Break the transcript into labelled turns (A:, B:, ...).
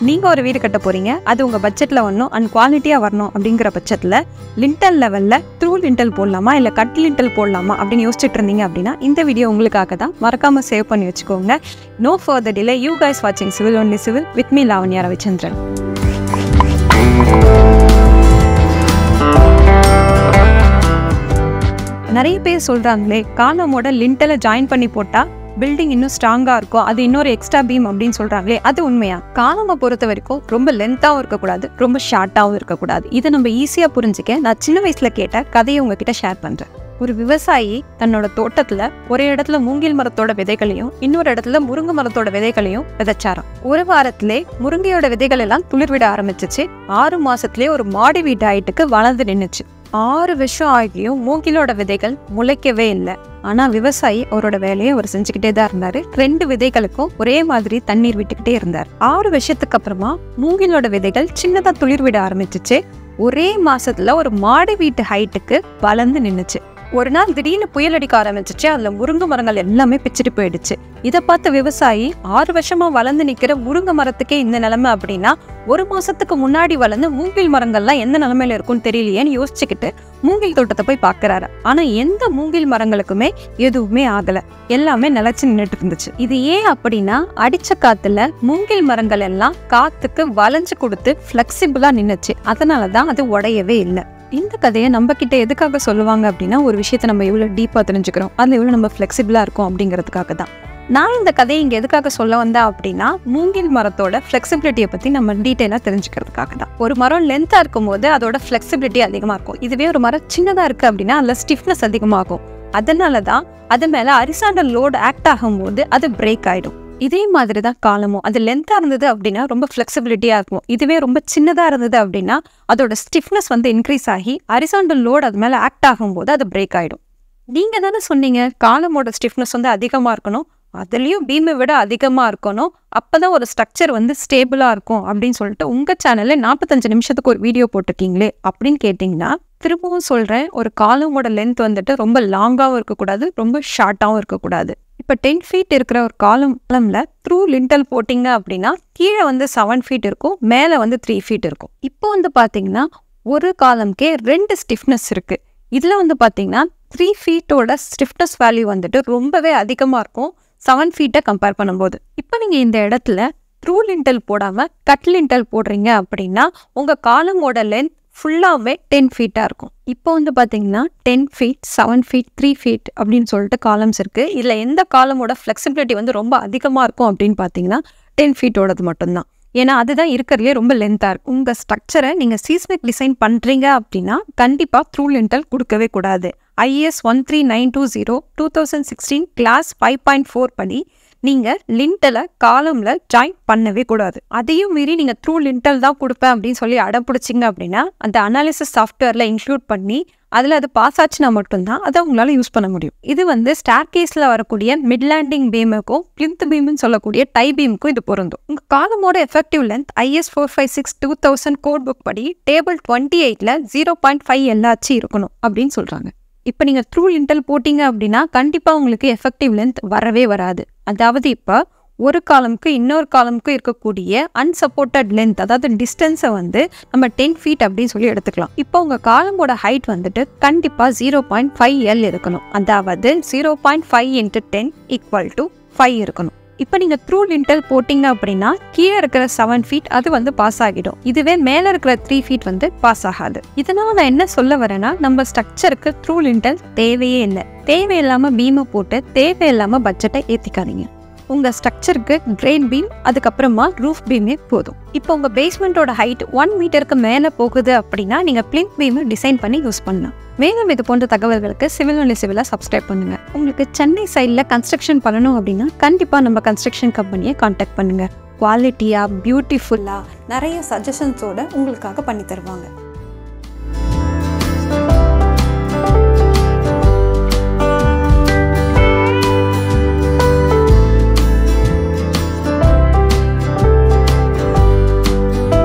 A: நீங்கள் ஒரு வீடு கட்ட போகிறீங்க அது உங்கள் பட்ஜெட்டில் வரணும் அண்ட் குவாலிட்டியாக வரணும் அப்படிங்கிற பட்சத்தில் லிண்டல் லெவலில் த்ரூ லிண்டல் போடலாமா இல்லை கட் லிண்டல் போடலாமா அப்படின்னு யோசிச்சுட்டு இருந்தீங்க அப்படின்னா இந்த வீடியோ உங்களுக்காக தான். மறக்காமல் சேவ் பண்ணி வச்சுக்கோங்க. No further delay you guys வாட்சிங் civil only civil with me Lavanya Ravichandran நிறைய பேர் சொல்கிறாங்களே காலமோட லிண்டலை ஜாயின் பண்ணி போட்டால் பில்டிங் இன்னும் ஸ்ட்ராங்காக இருக்கும் அது இன்னொரு எக்ஸ்ட்ரா பீம் அப்படின்னு சொல்கிறாங்களே அது உண்மையா? காலமை பொறுத்த வரைக்கும் ரொம்ப லென்த்தாகவும் இருக்கக்கூடாது ரொம்ப ஷார்ட்டாகவும் இருக்கக்கூடாது. இதை நம்ம ஈஸியாக புரிஞ்சுக்க நான் சின்ன வயசில் கேட்ட கதையை உங்ககிட்ட ஷேர் பண்ணுறேன் ஒரு விவசாயி தன்னோட தோட்டத்துல ஒரு இடத்துல மூங்கில் மரத்தோட விதைகளையும் இன்னொரு இடத்துல முருங்கை மரத்தோட விதைகளையும் விதைச்சாராம். ஒரு வாரத்திலே முருங்கையோட விதைகள் எல்லாம் துளிர்விட ஆரம்பிச்சிச்சு. ஆறு மாசத்திலே ஒரு மாடி வீட்டு ஆயிட்டுக்கு வளர்ந்து நின்றுச்சு ஆறு வருஷம் ஆகியும் மூங்கிலோட விதைகள் முளைக்கவே இல்லை. ஆனால் விவசாயி அவரோட வேலையை அவர் செஞ்சுக்கிட்டே தான் இருந்தாரு. ரெண்டு விதைகளுக்கும் ஒரே மாதிரி தண்ணீர் விட்டுக்கிட்டே இருந்தார். ஆறு வருஷத்துக்கு அப்புறமா மூங்கிலோட விதைகள் சின்னதாக துளிர் விட ஆரம்பிச்சிச்சு. ஒரே மாசத்துல ஒரு மாடி வீட்டு ஹைட்டுக்கு வளர்ந்து நின்றுச்சு ஒரு நாள் திடீர்னு புயல் அடிக்க ஆரம்பிச்சிச்சு அதுல முருங்கை மரங்கள் எல்லாமே பிச்சுட்டு போயிடுச்சு. இதை பார்த்த விவசாயி ஆறு வருஷமா வளர்ந்து நிக்கிற முருங்கை மரத்துக்கே இந்த நிலைமை அப்படின்னா ஒரு மாசத்துக்கு முன்னாடி வளர்ந்து மூங்கில் மரங்கள்லாம் எந்த நிலைமையில இருக்கும்னு தெரியலையேன்னு யோசிச்சுக்கிட்டு மூங்கில் தோட்டத்தை போய் பார்க்கறாரு. ஆனா எந்த மூங்கில் மரங்களுக்குமே எதுவுமே ஆகல. எல்லாமே நிலைச்சு நின்றுட்டு இருந்துச்சு. இது ஏன் அப்படின்னா அடிச்ச காத்துல மூங்கில் மரங்கள் எல்லாம் காத்துக்கு வளைஞ்சு கொடுத்து ஃபிளெக்சிபிளா நின்னுச்சு. அதனாலதான் அது உடையவே இல்லை. இந்த கதையை நம்ம கிட்ட எதுக்காக சொல்லுவாங்க அப்படின்னா ஒரு விஷயத்த நம்ம எவ்வளோ டீப்பாக தெரிஞ்சுக்கிறோம். அது எவ்வளோ நம்ம ஃப்ளெக்சிபிளாக இருக்கும் அப்படிங்கிறதுக்காக தான். நான் இந்த கதையை இங்கே எதுக்காக சொல்ல வந்தேன் அப்படின்னா மூங்கில் மரத்தோட ஃப்ளெக்சிபிலிட்டியை பற்றி நம்ம டீட்டெயிலாக தெரிஞ்சுக்கிறதுக்காக தான். ஒரு மரம் லென்த்தாக இருக்கும்போது அதோட ஃப்ளெக்சிபிலிட்டி அதிகமாக இருக்கும். இதுவே ஒரு மரம் சின்னதாக இருக்குது அப்படின்னா அதில் ஸ்டிஃப்னஸ் அதிகமாகும். அதனால தான் அது மேலே அரிசாண்டல் லோடு ஆக்ட் ஆகும்போது அது பிரேக் ஆகிடும் இதே மாதிரி தான் காலமும். அது லென்த்தாக இருந்தது அப்படின்னா ரொம்ப ஃப்ளெக்சிபிலிட்டியாக இருக்கும். இதுவே ரொம்ப சின்னதாக இருந்தது அப்படின்னா அதோட ஸ்டிஃப்னஸ் வந்து இன்க்ரீஸ் ஆகி அரிசாண்டல் லோடு அது மேலே ஆக்ட் ஆகும்போது அது பிரேக் ஆகிடும் நீங்கள் தானே சொன்னீங்க காலமோட ஸ்டிஃப்னஸ் வந்து அதிகமாக இருக்கணும். அதுலேயும் பீமை விட அதிகமாக இருக்கணும். அப்போ தான் ஒரு ஸ்ட்ரக்சர் வந்து ஸ்டேபிளாக இருக்கும் அப்படின்னு சொல்லிட்டு உங்கள் சேனலில் நாற்பத்தஞ்சு நிமிஷத்துக்கு ஒரு வீடியோ போட்டிருக்கீங்களே அப்படின்னு கேட்டிங்கன்னா திரும்பவும் சொல்கிறேன் ஒரு காலமோட லென்த் வந்துட்டு ரொம்ப லாங்காகவும் இருக்கக்கூடாது ரொம்ப ஷார்ட்டாகவும் இருக்கக்கூடாது. இப்போ டென் ஃபீட் இருக்கிற ஒரு காலம் காலமில் த்ரூ லிண்டல் போட்டிங்க அப்படின்னா கீழே வந்து செவன் ஃபீட் இருக்கும் மேலே வந்து த்ரீ ஃபீட் இருக்கும். இப்போ வந்து பார்த்தீங்கன்னா ஒரு காலம்க்கே ரெண்டு ஸ்டிஃப்னஸ் இருக்குது இதில் வந்து பார்த்தீங்கன்னா த்ரீ ஃபீட்டோட ஸ்டிஃப்னஸ் வேல்யூ வந்துட்டு ரொம்பவே அதிகமாக இருக்கும் செவன் ஃபீட்டை கம்பேர் பண்ணும்போது. இப்போ நீங்கள் இந்த இடத்துல த்ரூ லிண்டல் போடாமல் கட் லிண்டல் போடுறீங்க அப்படின்னா உங்கள் காலமோட லென்த் ஃபுல்லாகவே டென் ஃபீட்டாக இருக்கும். இப்போ வந்து பார்த்தீங்கன்னா ten feet seven feet three feet அப்படின்னு சொல்லிட்டு காலம்ஸ் இருக்குது இதில் எந்த காலமோட ஃப்ளெக்சிபிலிட்டி வந்து ரொம்ப அதிகமாக இருக்கும் அப்படின்னு பார்த்தீங்கன்னா டென் ஃபீட்டோடது மட்டும்தான். ஏன்னா அதுதான் இருக்கிறதுலே ரொம்ப லென்த்தாக இருக்கும். உங்கள் ஸ்ட்ரக்சரை நீங்கள் சீஸ்மிக் டிசைன் பண்ணுறீங்க அப்படின்னா கண்டிப்பாக த்ரூ லென்டல் கொடுக்கவே கூடாது. IS one three nine two zero two thousand sixteen clause five point four படி நீங்கள் லிண்டலை காலமில் ஜாயின் பண்ணவே கூடாது. அதையும் மீறி நீங்கள் த்ரூ லிண்டல் தான் கொடுப்பேன் அப்படின்னு சொல்லி அடம் பிடிச்சிங்க அப்படின்னா அந்த அனாலிசிஸ் சாஃப்ட்வேரில் இன்க்ளூட் பண்ணி அதில் அது பாஸ் ஆச்சுன்னா மட்டும்தான் அதை உங்களால் யூஸ் பண்ண முடியும். இது வந்து ஸ்டார் கேஸில் வரக்கூடிய மிட் லேண்டிங் பீமுக்கும் பிளிந்த் பீம்னு சொல்லக்கூடிய டை பீமுக்கும் இது பொருந்தும். உங்கள் காலமோட effective length IS four five six two thousand code book படி டேபிள் டுவெண்ட்டி எயிட்டில் ஜீரோ பாயிண்ட் ஃபைவ் எல்லாச்சும் இருக்கணும் அப்படின்னு சொல்கிறாங்க இப்போ நீங்கள் த்ரூ லிண்டல் போட்டிங்க அப்படின்னா கண்டிப்பாக உங்களுக்கு எஃபெக்டிவ் லென்த் வரவே வராது. அதாவது இப்போ ஒரு காலமுக்கு இன்னொரு காலமுக்கு இருக்கக்கூடிய அன்சப்போர்ட்டட் லென்த் அதாவது டிஸ்டன்ஸை வந்து நம்ம டென் ஃபீட் அப்படின்னு சொல்லி எடுத்துக்கலாம். இப்போ உங்கள் காலமோட ஹைட் வந்துட்டு கண்டிப்பாக ஜீரோ பாயிண்ட் ஃபைவ் எல் இருக்கணும். அதாவது zero point five into ten equal to five இருக்கணும். இப்போ நீங்கள் த்ரூ லிண்டல் போட்டிங்க அப்படின்னா கீழே இருக்கிற செவன் ஃபீட் அது வந்து பாஸ் ஆகிடும். இதுவே மேலே இருக்கிற த்ரீ ஃபீட் வந்து பாஸ் ஆகாது. இதனால் நான் என்ன சொல்ல வரேன்னா நம்ம ஸ்ட்ரக்சருக்கு த்ரூ லிண்டல் தேவையே இல்லை. தேவையில்லாமல் பீமை போட்டு தேவையில்லாமல் பட்ஜெட்டை ஏற்றிக்காதீங்க உங்கள் ஸ்ட்ரக்சருக்கு கிரெயின் பீம் அதுக்கப்புறமா ரூஃப் பீமே போதும். இப்போ உங்கள் பேஸ்மெண்ட்டோட ஹைட் ஒன் மீட்டருக்கு மேலே போகுது அப்படின்னா நீங்கள் பிளிங்க் பீமை டிசைன் பண்ணி யூஸ் பண்ணலாம். மேலும் இது போன்ற தகவல்களுக்கு சிவில் ஒன்லி சிவிலாக சப்ஸ்கிரைப் பண்ணுங்கள் உங்களுக்கு சென்னை சைடில் கன்ஸ்ட்ரக்ஷன் பண்ணணும் அப்படின்னா கண்டிப்பாக நம்ம கன்ஸ்ட்ரக்ஷன் கம்பெனியை காண்டாக்ட் பண்ணுங்கள் குவாலிட்டியாக பியூட்டிஃபுல்லாக நிறைய சஜஷன்ஸோடு உங்களுக்காக பண்ணி தருவாங்க.